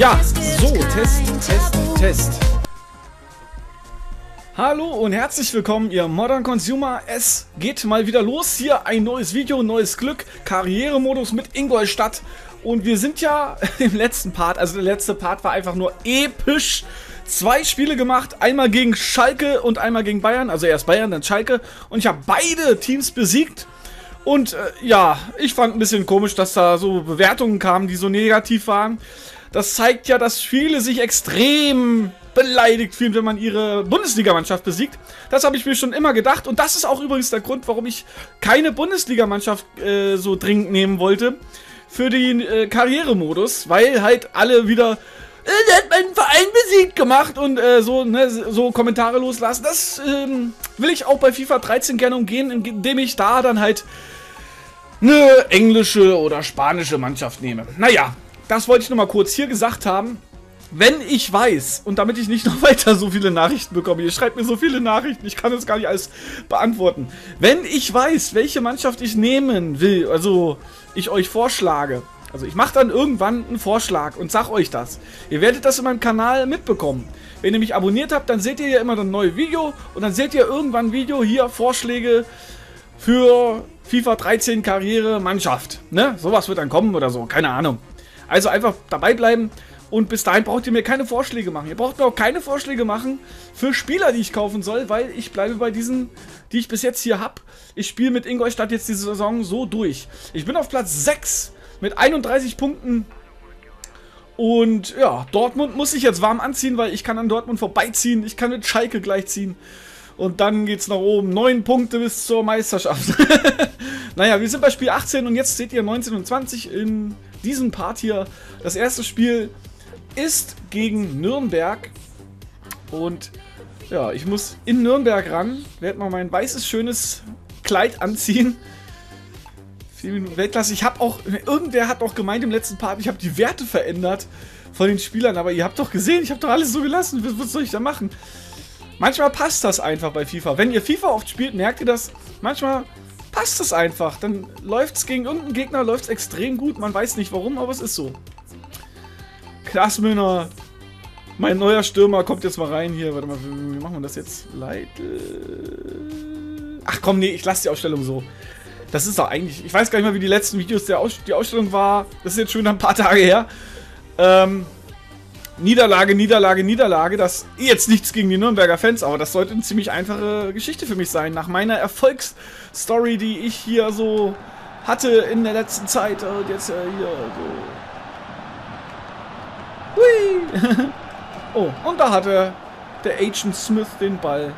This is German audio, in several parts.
Ja, so, Test, Test, Test. Hallo und herzlich willkommen, ihr Modern Consumer. Es geht mal wieder los. Hier ein neues Video, neues Glück. Karrieremodus mit Ingolstadt. Und wir sind ja im letzten Part, also der letzte Part war einfach nur episch. Zwei Spiele gemacht, einmal gegen Schalke und einmal gegen Bayern. Also erst Bayern, dann Schalke. Und ich habe beide Teams besiegt. Und äh, ja, ich fand ein bisschen komisch, dass da so Bewertungen kamen, die so negativ waren. Das zeigt ja, dass viele sich extrem beleidigt fühlen, wenn man ihre Bundesligamannschaft besiegt. Das habe ich mir schon immer gedacht. Und das ist auch übrigens der Grund, warum ich keine Bundesligamannschaft äh, so dringend nehmen wollte für den äh, Karrieremodus, weil halt alle wieder äh, der hat meinen Verein besiegt gemacht und äh, so, ne, so Kommentare loslassen. Das ähm, will ich auch bei FIFA 13 gerne umgehen, indem ich da dann halt eine englische oder spanische Mannschaft nehme. Naja, das wollte ich nochmal kurz hier gesagt haben. Wenn ich weiß, und damit ich nicht noch weiter so viele Nachrichten bekomme, ihr schreibt mir so viele Nachrichten, ich kann das gar nicht alles beantworten. Wenn ich weiß, welche Mannschaft ich nehmen will, also ich euch vorschlage, also ich mache dann irgendwann einen Vorschlag und sag euch das. Ihr werdet das in meinem Kanal mitbekommen. Wenn ihr mich abonniert habt, dann seht ihr ja immer ein neues Video und dann seht ihr irgendwann ein Video hier, Vorschläge für FIFA 13 Karriere Mannschaft. Ne? Sowas wird dann kommen oder so, keine Ahnung. Also einfach dabei bleiben und bis dahin braucht ihr mir keine Vorschläge machen. Ihr braucht mir auch keine Vorschläge machen für Spieler, die ich kaufen soll, weil ich bleibe bei diesen, die ich bis jetzt hier habe. Ich spiele mit Ingolstadt jetzt diese Saison so durch. Ich bin auf Platz 6 mit 31 Punkten. Und ja, Dortmund muss ich jetzt warm anziehen, weil ich kann an Dortmund vorbeiziehen. Ich kann mit Schalke gleichziehen. Und dann geht's nach oben. 9 Punkte bis zur Meisterschaft. naja, wir sind bei Spiel 18 und jetzt seht ihr 19 und 20 in diesem Part hier. Das erste Spiel ist gegen Nürnberg. Und ja, ich muss in Nürnberg ran. Werde mal mein weißes, schönes Kleid anziehen. 4 Minuten Weltklasse. Ich habe auch, irgendwer hat auch gemeint im letzten Part, ich habe die Werte verändert von den Spielern. Aber ihr habt doch gesehen, ich habe doch alles so gelassen. Was, was soll ich da machen? Manchmal passt das einfach bei FIFA. Wenn ihr FIFA oft spielt, merkt ihr das. Manchmal passt es einfach. Dann läuft es gegen irgendeinen Gegner, läuft es extrem gut. Man weiß nicht warum, aber es ist so. Klaasmüller. Mein neuer Stürmer kommt jetzt mal rein hier. Warte mal, wie machen wir das jetzt? Leite. Ach komm, nee, ich lasse die Ausstellung so. Das ist doch eigentlich. Ich weiß gar nicht mal, wie die letzten Videos der Aus die Ausstellung war. Das ist jetzt schon ein paar Tage her. Ähm, Niederlage, Niederlage, Niederlage. Das jetzt nichts gegen die Nürnberger Fans, aber das sollte eine ziemlich einfache Geschichte für mich sein. Nach meiner Erfolgsstory, die ich hier so hatte in der letzten Zeit. Und jetzt äh, hier so. Hui! oh, und da hatte der Agent Smith den Ball.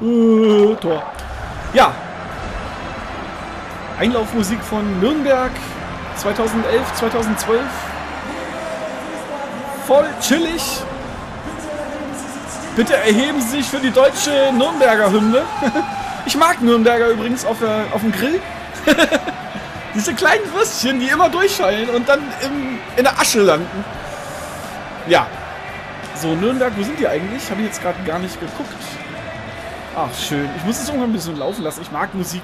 Uh, Tor. Ja. Einlaufmusik von Nürnberg 2011, 2012. Voll chillig. Bitte erheben Sie sich für die deutsche Nürnberger Hymne. ich mag Nürnberger übrigens auf, der, auf dem Grill. Diese kleinen Würstchen, die immer durchschallen und dann im, in der Asche landen. Ja. So, Nürnberg, wo sind die eigentlich? Habe ich jetzt gerade gar nicht geguckt. Ach, schön. Ich muss es irgendwann ein bisschen laufen lassen. Ich mag Musik.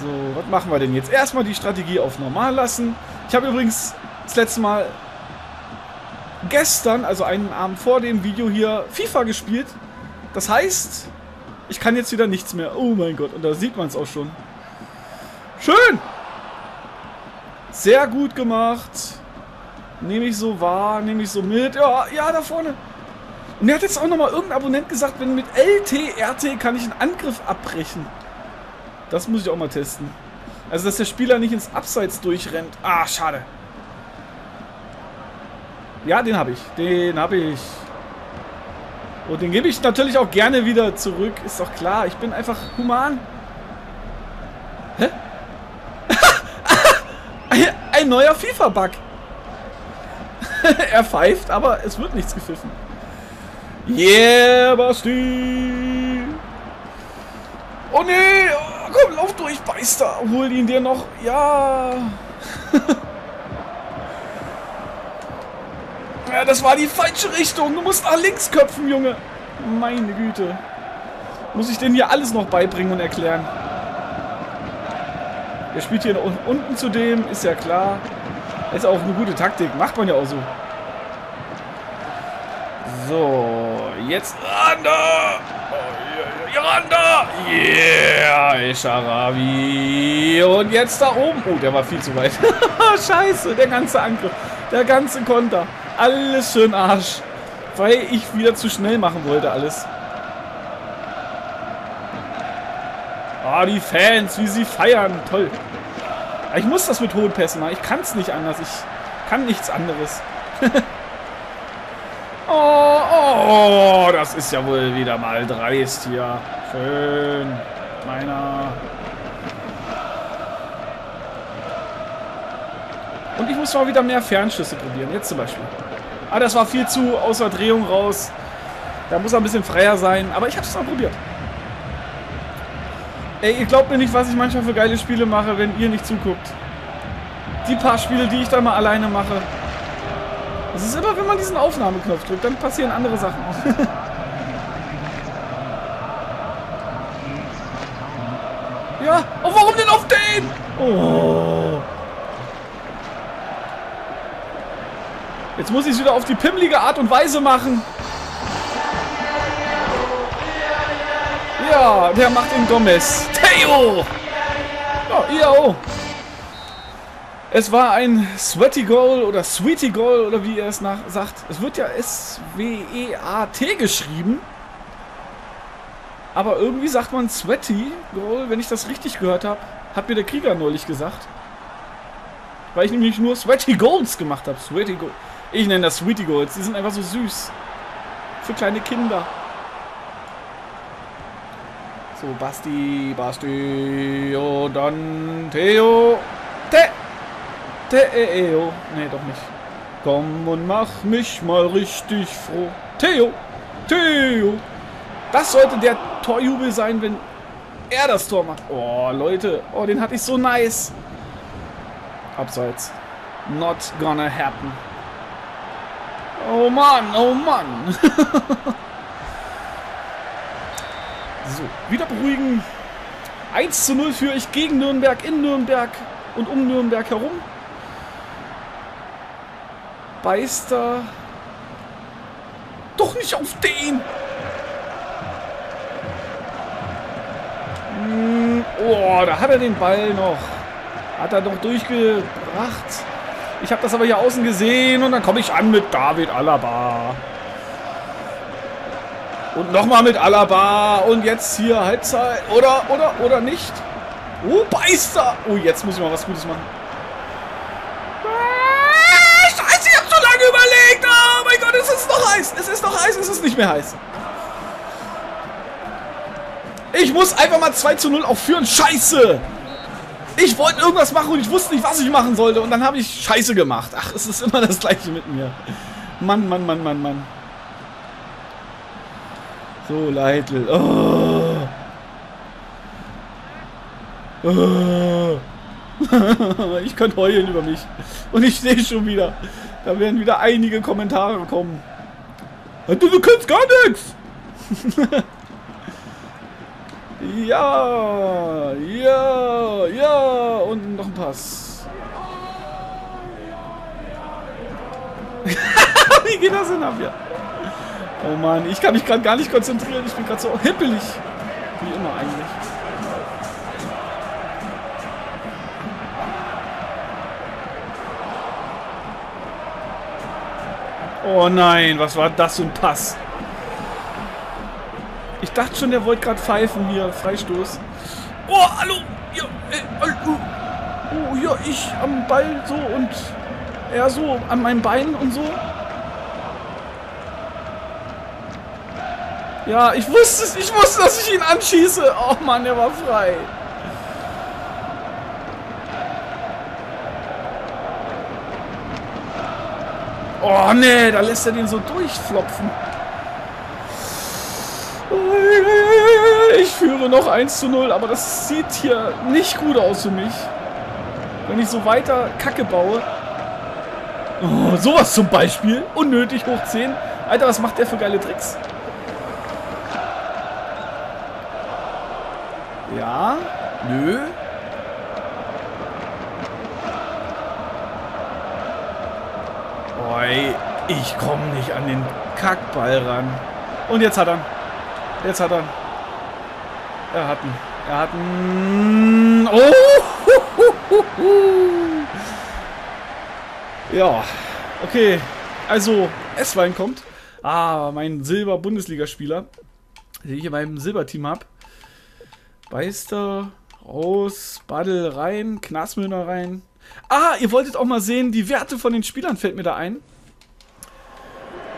So, was machen wir denn jetzt? Erstmal die Strategie auf normal lassen. Ich habe übrigens das letzte Mal gestern, also einen Abend vor dem Video hier, FIFA gespielt. Das heißt, ich kann jetzt wieder nichts mehr. Oh mein Gott, und da sieht man es auch schon. Schön! Sehr gut gemacht. Nehme ich so wahr, nehme ich so mit. Ja, ja, da vorne. Und er hat jetzt auch nochmal irgendein Abonnent gesagt, wenn mit LTRT kann ich einen Angriff abbrechen. Das muss ich auch mal testen. Also, dass der Spieler nicht ins Abseits durchrennt. Ah, schade. Ja, den habe ich. Den habe ich. Und den gebe ich natürlich auch gerne wieder zurück. Ist doch klar. Ich bin einfach human. Hä? Ein neuer FIFA-Bug. er pfeift, aber es wird nichts gepfiffen. Yeah, Basti! Oh nee! Komm, lauf durch, Beister! Hol ihn dir noch. Ja! ja, das war die falsche Richtung. Du musst nach links köpfen, Junge. Meine Güte. Muss ich denen hier alles noch beibringen und erklären? Er spielt hier unten zu dem, ist ja klar. Ist auch eine gute Taktik, macht man ja auch so. So, jetzt Randa! Randa! Yeah, Sharabi. Und jetzt da oben. Oh, der war viel zu weit. Scheiße, der ganze Angriff. Der ganze Konter. Alles schön Arsch. Weil ich wieder zu schnell machen wollte alles. Ah, oh, die Fans, wie sie feiern. Toll. Ich muss das mit hohen Pässen machen. Ich kann es nicht anders. Ich kann nichts anderes. oh, oh, das ist ja wohl wieder mal dreist hier. Schön. Meiner. Und ich muss mal wieder mehr Fernschüsse probieren. Jetzt zum Beispiel. Ah, das war viel zu außer Drehung raus. Da muss er ein bisschen freier sein. Aber ich habe es mal probiert. Ey, ihr glaubt mir nicht, was ich manchmal für geile Spiele mache, wenn ihr nicht zuguckt. Die paar Spiele, die ich da mal alleine mache. Das ist immer, wenn man diesen Aufnahmeknopf drückt, dann passieren andere Sachen. ja, oh, warum denn auf den? Oh. Jetzt muss ich es wieder auf die pimmelige Art und Weise machen. Ja, der macht ihn Gomez. Theo! Ja, IAO. Es war ein Sweaty Goal oder Sweetie Goal oder wie er es nach sagt. Es wird ja S-W-E-A-T geschrieben. Aber irgendwie sagt man Sweaty Goal, wenn ich das richtig gehört habe. Hat mir der Krieger neulich gesagt. Weil ich nämlich nur Sweaty Goals gemacht habe. Sweaty Goals. Ich nenne das Sweetie Goals. Die sind einfach so süß. Für kleine Kinder. So, Basti, Basti und dann Theo. Te. Theo. Nee, doch nicht. Komm und mach mich mal richtig froh. Theo. Theo. Das sollte der Torjubel sein, wenn er das Tor macht. Oh, Leute. Oh, den hatte ich so nice. Abseits. Not gonna happen. Oh Mann, oh Mann. So, wieder beruhigen. 1 zu 0 führe ich gegen Nürnberg, in Nürnberg und um Nürnberg herum. Beister. Doch nicht auf den! Oh, da hat er den Ball noch. Hat er doch durchgebracht. Ich habe das aber hier außen gesehen und dann komme ich an mit David Alaba. Und nochmal mit Alaba. Und jetzt hier Halbzeit. Oder, oder, oder nicht. Oh, Beister. Oh, jetzt muss ich mal was Gutes machen. Ah, Scheiße, ich hab so lange überlegt. Oh mein Gott, es ist noch heiß. Es ist noch heiß, es ist nicht mehr heiß. Ich muss einfach mal 2 zu 0 auch führen. Scheiße. Ich wollte irgendwas machen und ich wusste nicht, was ich machen sollte. Und dann habe ich Scheiße gemacht. Ach, es ist immer das Gleiche mit mir. Mann, Mann, Mann, Mann, Mann. So, Leitl. Oh. Oh. ich könnte heulen über mich. Und ich sehe schon wieder. Da werden wieder einige Kommentare kommen. Du, du kannst gar nichts. ja, ja, ja. Und noch ein Pass. Wie geht das denn ab hier? Oh Mann, ich kann mich gerade gar nicht konzentrieren. Ich bin gerade so hippelig. Wie immer eigentlich. Oh nein, was war das für ein Pass? Ich dachte schon, der wollte gerade pfeifen hier. Freistoß. Oh, hallo! Ja, äh, oh, oh, ja, ich am Ball so und er so an meinem Bein und so. Ja, ich wusste es. Ich wusste, dass ich ihn anschieße. Oh Mann, er war frei. Oh nee, da lässt er den so durchflopfen. führe noch 1 zu 0, aber das sieht hier nicht gut aus für mich. Wenn ich so weiter Kacke baue. Oh, sowas zum Beispiel. Unnötig hoch 10. Alter, was macht der für geile Tricks? Ja. Nö. Oi, ich komme nicht an den Kackball ran. Und jetzt hat er. Jetzt hat er. Er hat ihn. Er hat ihn. Oh! Ja. Okay. Also, S-Wein kommt. Ah, mein Silber-Bundesligaspieler, den ich in meinem Silberteam habe. Beister, raus, Baddel rein, Knasmüller rein. Ah, ihr wolltet auch mal sehen, die Werte von den Spielern fällt mir da ein.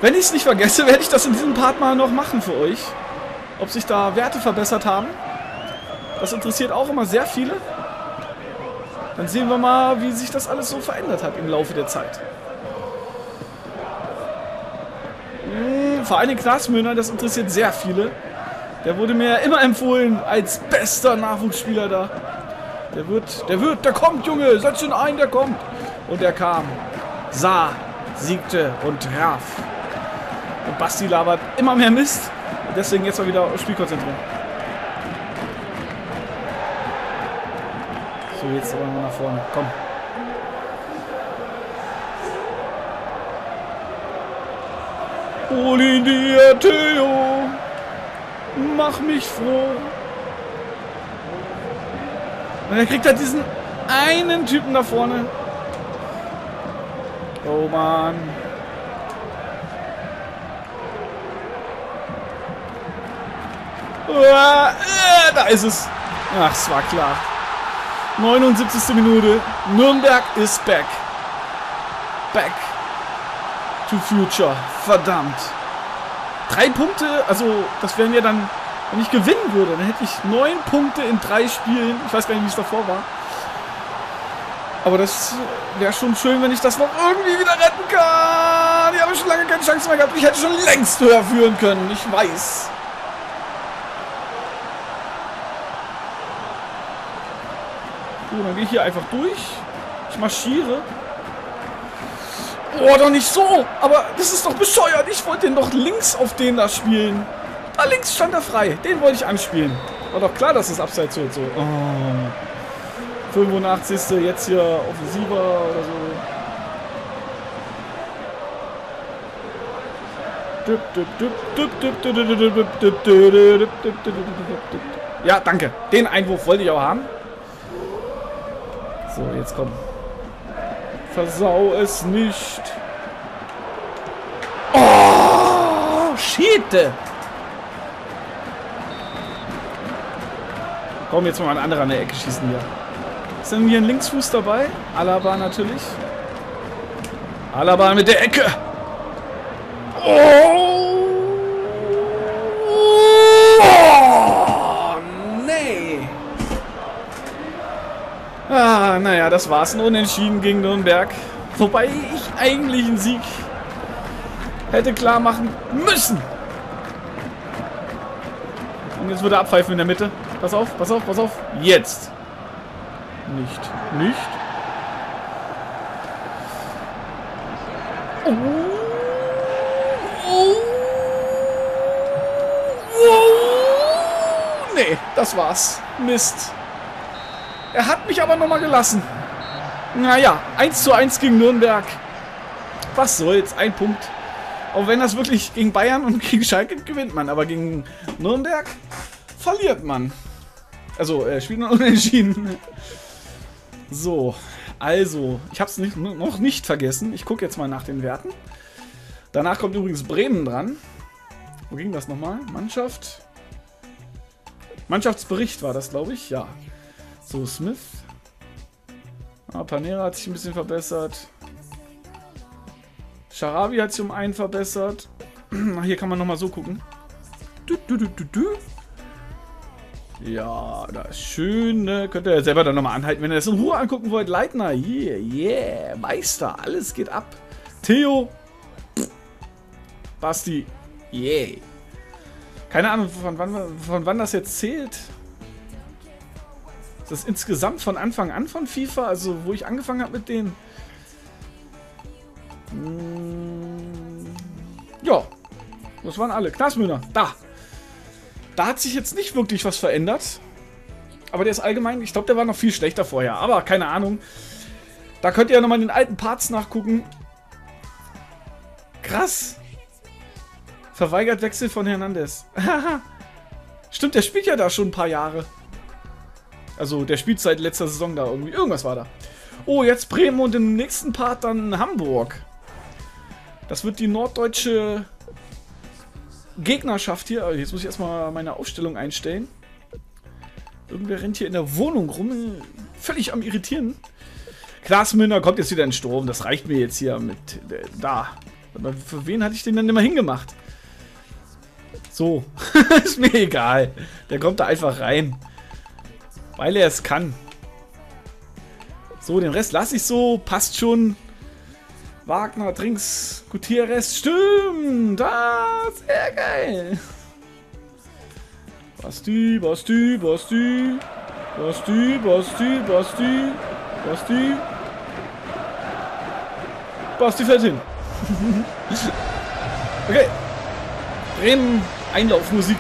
Wenn ich es nicht vergesse, werde ich das in diesem Part mal noch machen für euch. Ob sich da Werte verbessert haben. Das interessiert auch immer sehr viele. Dann sehen wir mal, wie sich das alles so verändert hat im Laufe der Zeit. Hm, vor allem Klasmöhner, das interessiert sehr viele. Der wurde mir immer empfohlen als bester Nachwuchsspieler da. Der wird, der wird, der kommt, Junge, setz ihn ein, der kommt. Und er kam, sah, siegte und traf. Und Basti labert immer mehr Mist. Deswegen jetzt mal wieder auf Spiel konzentrieren. So, jetzt aber mal nach vorne. Komm. Hol ihn dir, Theo. Mach mich froh. Und dann kriegt er diesen einen Typen da vorne. Oh Mann. Da ist es. Ach, es war klar. 79. Minute. Nürnberg ist back. Back to future. Verdammt. Drei Punkte, also das wären ja dann, wenn ich gewinnen würde, dann hätte ich neun Punkte in drei Spielen. Ich weiß gar nicht, wie es davor war. Aber das wäre schon schön, wenn ich das noch irgendwie wieder retten kann. Ich habe schon lange keine Chance mehr gehabt. Ich hätte schon längst höher führen können. Ich weiß. So, dann gehe ich hier einfach durch. Ich marschiere. Oh, doch nicht so. Aber das ist doch bescheuert. Ich wollte den doch links auf den da spielen. Da links stand er frei. Den wollte ich anspielen. War doch klar, dass es abseits wird. So. Oh. 85. Jetzt hier offensiver oder so. Ja, danke. Den Einwurf wollte ich auch haben. Jetzt komm. Versau es nicht. Oh, shit. Komm, jetzt mal ein anderer an der Ecke schießen hier. Ist denn hier ein Linksfuß dabei? Alaba natürlich. Alaba mit der Ecke. Oh! Ah, naja, das war's. Ein Unentschieden gegen Nürnberg. Wobei ich eigentlich einen Sieg hätte klar machen müssen. Und jetzt wird er abpfeifen in der Mitte. Pass auf, pass auf, pass auf. Jetzt. Nicht. Nicht. Oh. Oh. Oh. Nee, das war's. Mist. Er hat mich aber nochmal gelassen. Naja, 1 zu 1 gegen Nürnberg. Was soll's, ein Punkt. Auch wenn das wirklich gegen Bayern und gegen Schalke gewinnt man, aber gegen Nürnberg verliert man. Also, er spielt noch unentschieden. So, also, ich habe es noch nicht vergessen. Ich gucke jetzt mal nach den Werten. Danach kommt übrigens Bremen dran. Wo ging das nochmal? Mannschaft. Mannschaftsbericht war das, glaube ich. Ja. So, Smith. Ah, Panera hat sich ein bisschen verbessert. Sharabi hat sich um einen verbessert. Hier kann man nochmal so gucken. Du, du, du, du, du. Ja, das ist schön. Ne? Könnt ihr selber dann nochmal anhalten, wenn ihr das in Ruhe angucken wollt. Leitner, yeah, yeah. Meister, alles geht ab. Theo. Basti, yeah. Keine Ahnung, von wann, von wann das jetzt zählt das insgesamt von Anfang an von FIFA, also wo ich angefangen habe mit denen. Hm, ja, das waren alle. Knasmühner, da. Da hat sich jetzt nicht wirklich was verändert. Aber der ist allgemein, ich glaube, der war noch viel schlechter vorher. Aber keine Ahnung. Da könnt ihr ja nochmal den alten Parts nachgucken. Krass. Verweigert Wechsel von Hernandez. Stimmt, der spielt ja da schon ein paar Jahre. Also, der spielt seit letzter Saison da irgendwie. Irgendwas war da. Oh, jetzt Bremen und im nächsten Part dann Hamburg. Das wird die norddeutsche Gegnerschaft hier. Jetzt muss ich erstmal meine Aufstellung einstellen. Irgendwer rennt hier in der Wohnung rum. Völlig am Irritieren. Klaas Müller kommt jetzt wieder in Sturm. Das reicht mir jetzt hier mit äh, da. Aber für wen hatte ich den dann immer hingemacht? So. ist mir egal. Der kommt da einfach rein. Weil er es kann. So, den Rest lasse ich so. Passt schon. Wagner, Trinks, Gutierrez. Stimmt. Ah, sehr geil. Basti, Basti, Basti. Basti, Basti, Basti. Basti. Basti fällt hin. okay. Bremen, Einlaufmusik.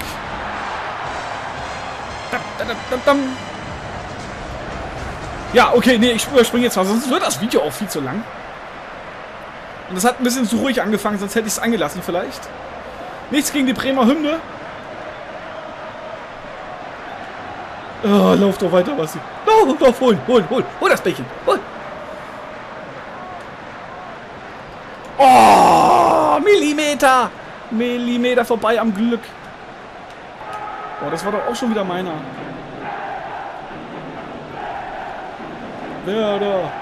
Ja, okay, nee, ich überspringe jetzt mal, sonst wird das Video auch viel zu lang. Und das hat ein bisschen zu ruhig angefangen, sonst hätte ich es angelassen vielleicht. Nichts gegen die Bremer Hymne. Oh, lauf doch weiter, Basti. Lauf doch, holen, holen, holen. Hol das Bällchen. Hol. Oh, Millimeter. Millimeter vorbei am Glück. Oh, das war doch auch schon wieder meiner. Wer da?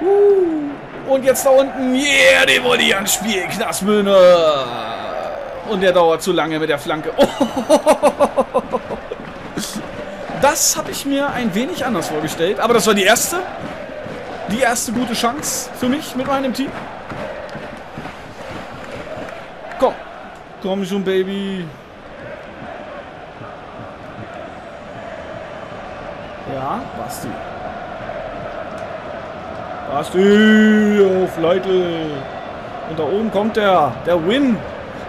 Uh. Und jetzt da unten. Yeah, den wollte ich anspielen. Knastmühne. Und der dauert zu lange mit der Flanke. Oh. Das habe ich mir ein wenig anders vorgestellt. Aber das war die erste. Die erste gute Chance für mich mit meinem Team. Komm. Komm schon, Baby. Basti. Basti auf Leute. Und da oben kommt der. Der Win.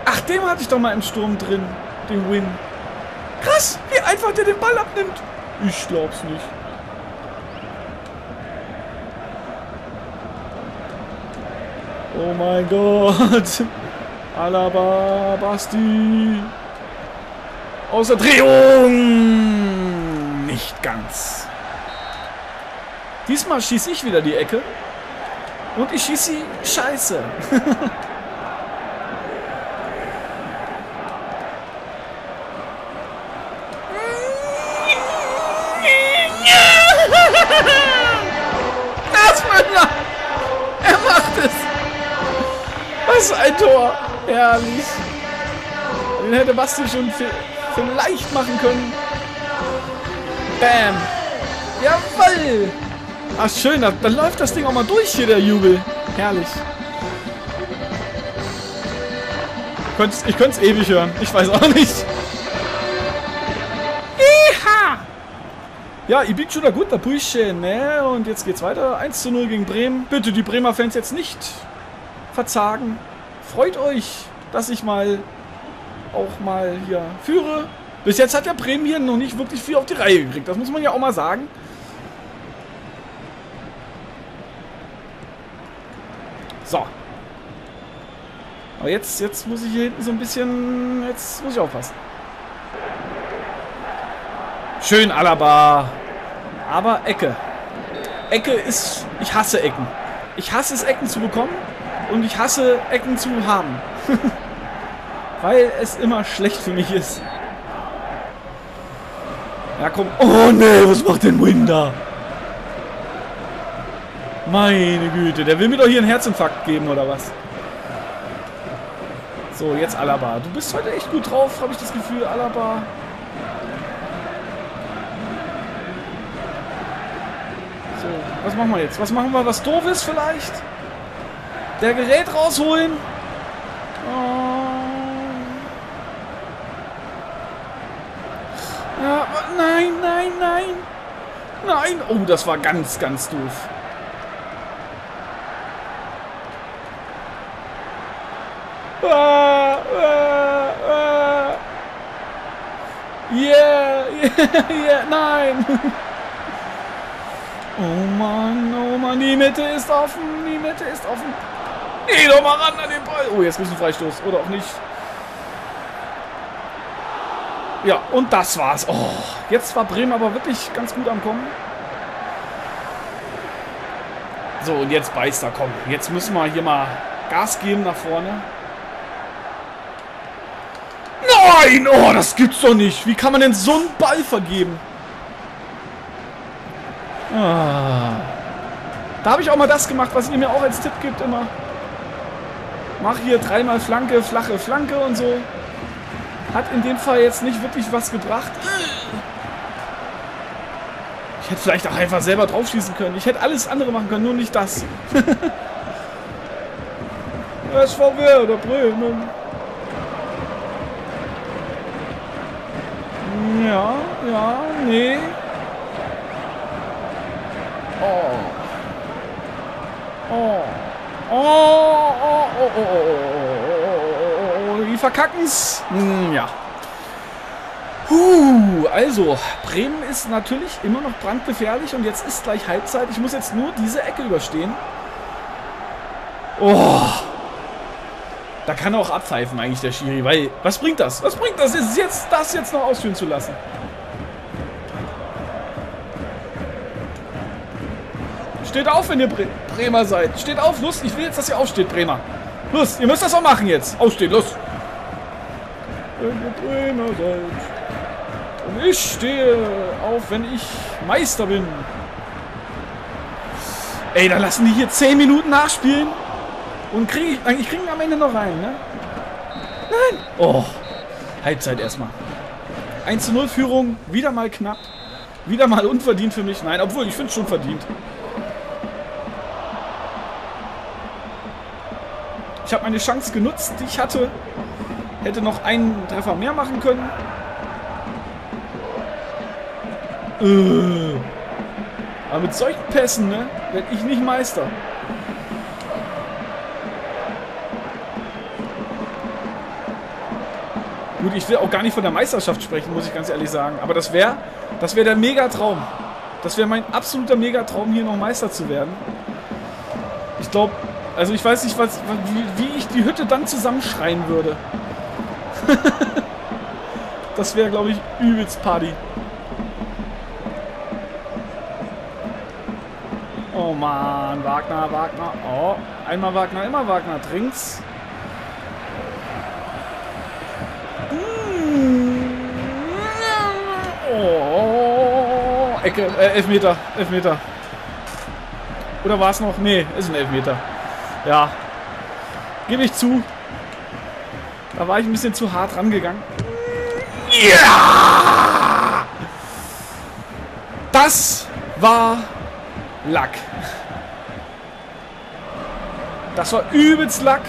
Ach, den hatte ich doch mal im Sturm drin. Den Win. Krass, wie einfach der den Ball abnimmt. Ich glaub's nicht. Oh mein Gott. Alaba, Basti. Außer Drehung. Nicht ganz. Diesmal schieße ich wieder die Ecke. Und ich schieße sie scheiße. Nasmüller! Er macht es! Was ein Tor! Herrlich! Den hätte Basti schon vielleicht machen können. Bam! Jawoll! Ach schön, dann, dann läuft das Ding auch mal durch hier, der Jubel. Herrlich. Ich könnte es ewig hören. Ich weiß auch nicht. Iha! Ja, Ibicu da gut, da Bursche, ne? Und jetzt geht's weiter. 1 zu 0 gegen Bremen. Bitte die Bremer Fans jetzt nicht verzagen. Freut euch, dass ich mal auch mal hier führe. Bis jetzt hat ja Bremen hier noch nicht wirklich viel auf die Reihe gekriegt. Das muss man ja auch mal sagen. So. Aber jetzt, jetzt muss ich hier hinten so ein bisschen... Jetzt muss ich aufpassen. Schön Alaba. Aber Ecke. Ecke ist... Ich hasse Ecken. Ich hasse es, Ecken zu bekommen. Und ich hasse, Ecken zu haben. Weil es immer schlecht für mich ist. Ja, komm. Oh, nee, was macht denn Win da? Meine Güte, der will mir doch hier einen Herzinfarkt geben, oder was? So, jetzt Alaba. Du bist heute echt gut drauf, habe ich das Gefühl, Alaba. So, was machen wir jetzt? Was machen wir, was doof ist vielleicht? Der Gerät rausholen. Oh. Ja, nein, nein, nein. Nein. Oh, das war ganz, ganz doof. Ah, ah, ah. Yeah, nein. Oh Mann, oh Mann, die Mitte ist offen, die Mitte ist offen. Geh doch mal ran an den Ball. Oh, jetzt müssen Freistoß. Oder auch nicht. Ja, und das war's. Oh, jetzt war Bremen aber wirklich ganz gut am Kommen. So, und jetzt beißt er. Komm, jetzt müssen wir hier mal Gas geben nach vorne. Nein! Oh, das gibt's doch nicht. Wie kann man denn so einen Ball vergeben? Ah. Da habe ich auch mal das gemacht, was ihr mir auch als Tipp gibt immer. Mach hier dreimal Flanke, flache Flanke und so. Hat in dem Fall jetzt nicht wirklich was gebracht. Ich hätte vielleicht auch einfach selber draufschießen können. Ich hätte alles andere machen können, nur nicht das. SVW oder Bremen. Ja, ja, nee. Oh. Oh. Oh, oh, oh, oh, oh, oh, oh, die verkacken's. Hm, ja. Huh, also, Bremen ist natürlich immer noch brandgefährlich und jetzt ist gleich Halbzeit. Ich muss jetzt nur diese Ecke überstehen. Oh. Da kann er auch abpfeifen eigentlich der Schiri, weil was bringt das? Was bringt das? Jetzt das jetzt noch ausführen zu lassen? Steht auf, wenn ihr Bre Bremer seid. Steht auf, los. Ich will jetzt, dass ihr aufsteht, Bremer. Los, ihr müsst das auch machen jetzt. Aufstehen, los. Wenn ihr Bremer seid. Und ich stehe auf, wenn ich Meister bin. Ey, da lassen die hier 10 Minuten nachspielen. Und krieg ich, eigentlich kriegen am Ende noch rein, ne? Nein. Oh, Halbzeit erstmal. 1 zu 0 Führung, wieder mal knapp. Wieder mal unverdient für mich. Nein, obwohl, ich finde es schon verdient. Ich habe meine Chance genutzt, die ich hatte. Hätte noch einen Treffer mehr machen können. Äh. Aber mit solchen Pässen, ne, werde ich nicht Meister. Gut, ich will auch gar nicht von der Meisterschaft sprechen, muss ich ganz ehrlich sagen. Aber das wäre das wär der Megatraum. Das wäre mein absoluter Megatraum, hier noch Meister zu werden. Ich glaube, also ich weiß nicht, was, wie, wie ich die Hütte dann zusammenschreien würde. das wäre, glaube ich, übelst Party. Oh Mann, Wagner, Wagner. Oh, einmal Wagner, immer Wagner. Trinks. Ecke, äh, Elfmeter, Elfmeter. Oder war es noch? Nee, ist ein Elfmeter. Ja. Gebe ich zu. Da war ich ein bisschen zu hart rangegangen. Ja! Das war Lack. Das war übelst Lack.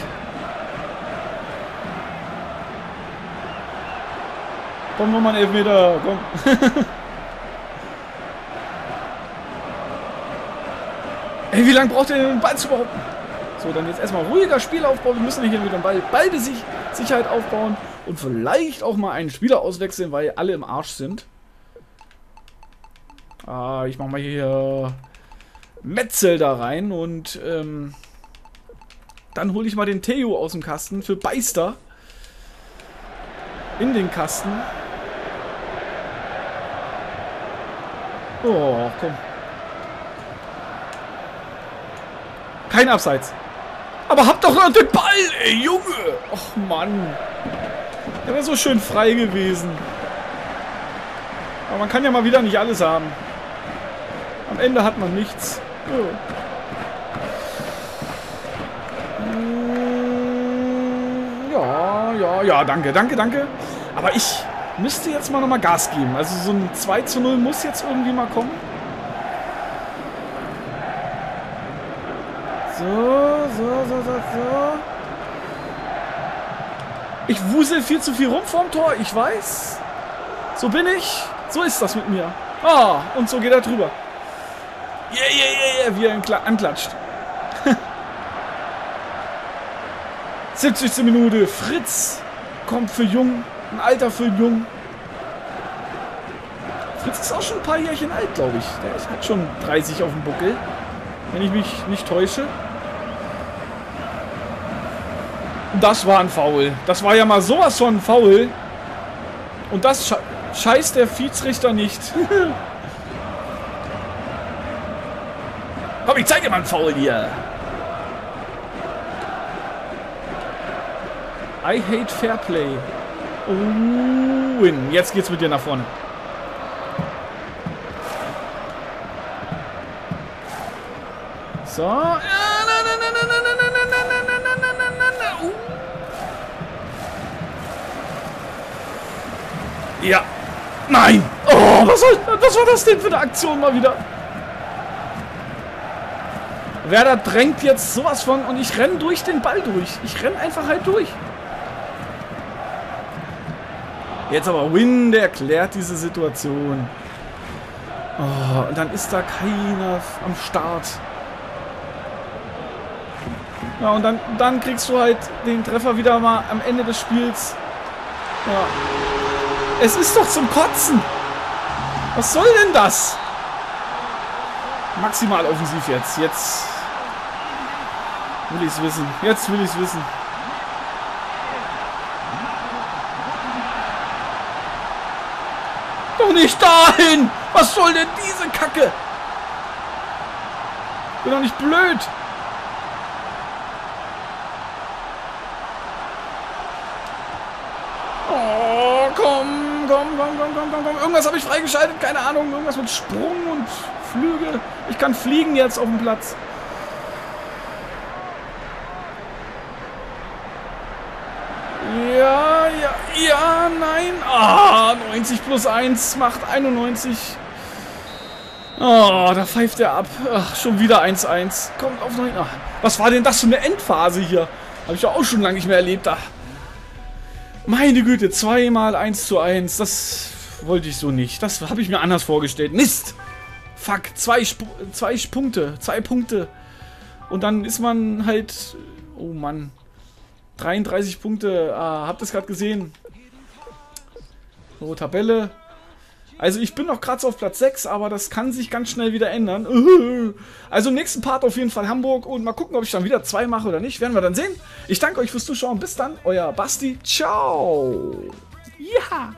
Komm, nochmal ein Elfmeter. Komm. Ey, wie lange braucht ihr den Ball zu behaupten? So, dann jetzt erstmal ruhiger Spielaufbau. Wir müssen hier wieder Ball, Sicherheit aufbauen und vielleicht auch mal einen Spieler auswechseln, weil alle im Arsch sind. Ah, ich mach mal hier Metzel da rein und ähm, dann hole ich mal den Theo aus dem Kasten für Beister in den Kasten. Oh, komm. Kein Abseits. Aber hab doch noch den Ball, ey, Junge. Och, Mann. Der wäre so schön frei gewesen. Aber man kann ja mal wieder nicht alles haben. Am Ende hat man nichts. Ja, ja, ja, danke, danke, danke. Aber ich müsste jetzt mal nochmal Gas geben. Also so ein 2 zu 0 muss jetzt irgendwie mal kommen. So, so, so, so, so. Ich wusel viel zu viel rum vorm Tor, ich weiß. So bin ich. So ist das mit mir. Ah, und so geht er drüber. Yeah, yeah, yeah, yeah, wie er anklatscht. 70. Minute. Fritz kommt für Jung. Ein Alter für Jung. Fritz ist auch schon ein paar Jährchen alt, glaube ich. Der hat schon 30 auf dem Buckel. Wenn ich mich nicht täusche. Das war ein Foul. Das war ja mal sowas von ein Foul. Und das sche scheißt der Schiedsrichter nicht. Komm, ich zeig dir mal ein Foul hier. I hate Fair Play. Oh, win. Jetzt geht's mit dir nach vorne. So. Ja. Nein. Oh, was, soll, was war das denn für eine Aktion mal wieder? Werder drängt jetzt sowas von und ich renne durch den Ball durch. Ich renne einfach halt durch. Jetzt aber Win, der klärt diese Situation. Oh, und dann ist da keiner am Start. Ja, und dann, dann kriegst du halt den Treffer wieder mal am Ende des Spiels. Ja. Es ist doch zum Kotzen. Was soll denn das? Maximal offensiv jetzt. Jetzt will ich es wissen. Jetzt will ich es wissen. Doch nicht dahin! Was soll denn diese Kacke? Bin doch nicht blöd. Oh, komm, komm, komm, komm, komm, komm, komm. Irgendwas habe ich freigeschaltet, keine Ahnung. Irgendwas mit Sprung und Flügel. Ich kann fliegen jetzt auf dem Platz. Ja, ja, ja, nein. Ah, 90 plus 1 macht 91. Oh, da pfeift er ab. Ach, schon wieder 1-1. Kommt auf 9. Ach, was war denn das für eine Endphase hier? Habe ich ja auch schon lange nicht mehr erlebt. Ach. Meine Güte, zweimal 1 zu 1. Das wollte ich so nicht. Das habe ich mir anders vorgestellt. Mist! Fuck, zwei, Sp zwei Punkte. Zwei Punkte. Und dann ist man halt... Oh Mann. 33 Punkte. Ah, habt ihr es gerade gesehen? So, Tabelle. Also ich bin noch gerade auf Platz 6, aber das kann sich ganz schnell wieder ändern. Also im nächsten Part auf jeden Fall Hamburg und mal gucken, ob ich dann wieder zwei mache oder nicht. Werden wir dann sehen. Ich danke euch fürs Zuschauen. Bis dann, euer Basti. Ciao. Ja.